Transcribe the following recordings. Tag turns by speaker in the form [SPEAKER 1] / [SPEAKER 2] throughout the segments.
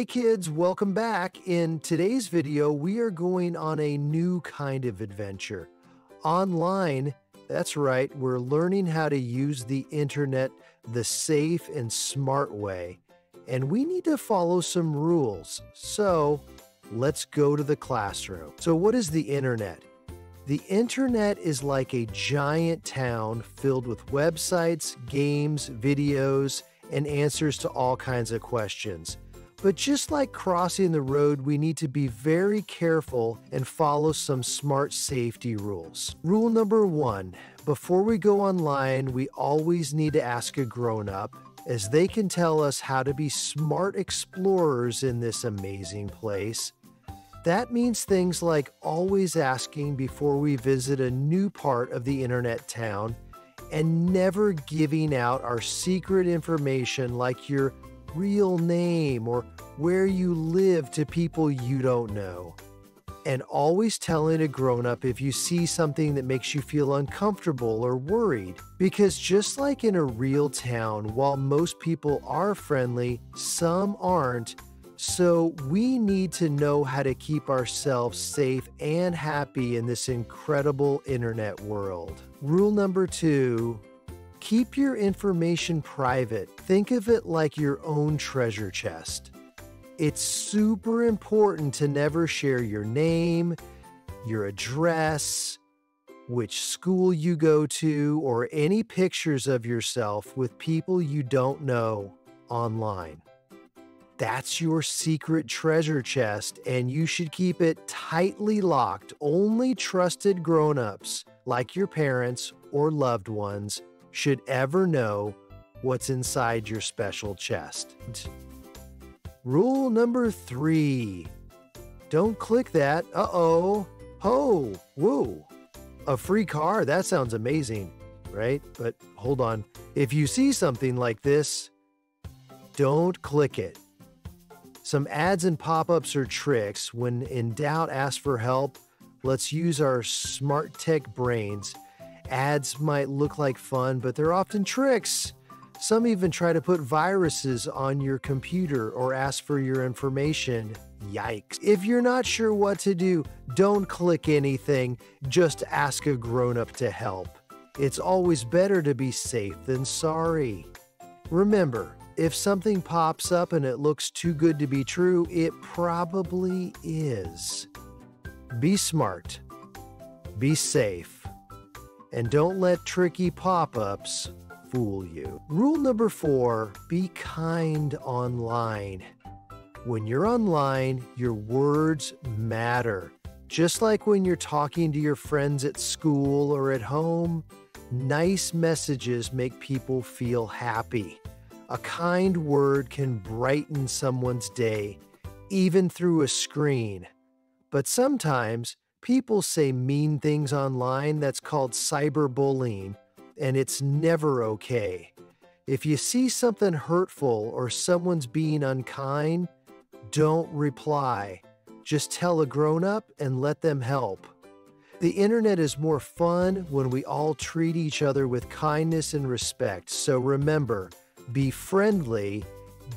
[SPEAKER 1] Hey kids, welcome back. In today's video, we are going on a new kind of adventure. Online, that's right, we're learning how to use the internet the safe and smart way. And we need to follow some rules. So let's go to the classroom. So, what is the internet? The internet is like a giant town filled with websites, games, videos, and answers to all kinds of questions. But just like crossing the road, we need to be very careful and follow some smart safety rules. Rule number one before we go online, we always need to ask a grown up, as they can tell us how to be smart explorers in this amazing place. That means things like always asking before we visit a new part of the internet town and never giving out our secret information like your real name or where you live to people you don't know. And always telling a grown up if you see something that makes you feel uncomfortable or worried. Because just like in a real town, while most people are friendly, some aren't. So we need to know how to keep ourselves safe and happy in this incredible internet world. Rule number two Keep your information private. Think of it like your own treasure chest. It's super important to never share your name, your address, which school you go to, or any pictures of yourself with people you don't know online. That's your secret treasure chest, and you should keep it tightly locked. Only trusted grown ups, like your parents or loved ones, should ever know what's inside your special chest. Rule number three don't click that. Uh oh. Ho, woo. A free car, that sounds amazing, right? But hold on. If you see something like this, don't click it. Some ads and pop ups are tricks. When in doubt, ask for help. Let's use our smart tech brains Ads might look like fun, but they're often tricks. Some even try to put viruses on your computer or ask for your information. Yikes. If you're not sure what to do, don't click anything, just ask a grown up to help. It's always better to be safe than sorry. Remember, if something pops up and it looks too good to be true, it probably is. Be smart. Be safe and don't let tricky pop ups fool you. Rule number four be kind online. When you're online, your words matter. Just like when you're talking to your friends at school or at home, nice messages make people feel happy. A kind word can brighten someone's day, even through a screen. But sometimes People say mean things online that's called cyberbullying, and it's never okay. If you see something hurtful or someone's being unkind, don't reply. Just tell a grown up and let them help. The internet is more fun when we all treat each other with kindness and respect. So remember be friendly,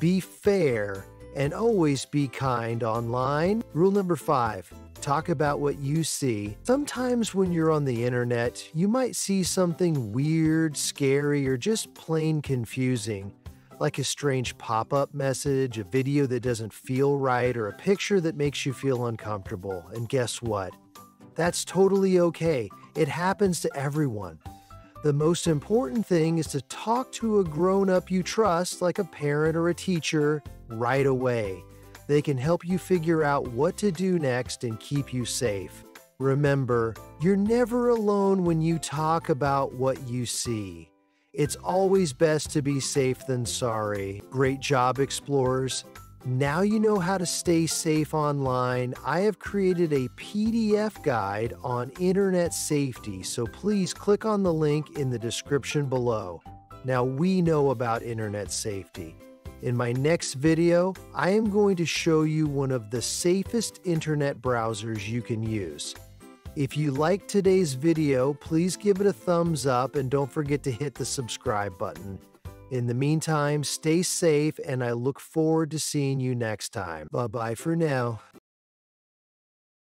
[SPEAKER 1] be fair, and always be kind online. Rule number five talk about what you see. Sometimes when you're on the internet, you might see something weird, scary, or just plain confusing, like a strange pop up message, a video that doesn't feel right, or a picture that makes you feel uncomfortable. And guess what? That's totally okay. It happens to everyone. The most important thing is to talk to a grown up you trust, like a parent or a teacher, right away. They can help you figure out what to do next and keep you safe. Remember, you're never alone when you talk about what you see. It's always best to be safe than sorry. Great job, explorers. Now you know how to stay safe online. I have created a PDF guide on internet safety, so please click on the link in the description below. Now we know about internet safety. In my next video, I am going to show you one of the safest internet browsers you can use. If you liked today's video, please give it a thumbs up and don't forget to hit the subscribe button. In the meantime, stay safe and I look forward to seeing you next time. Bye bye for now.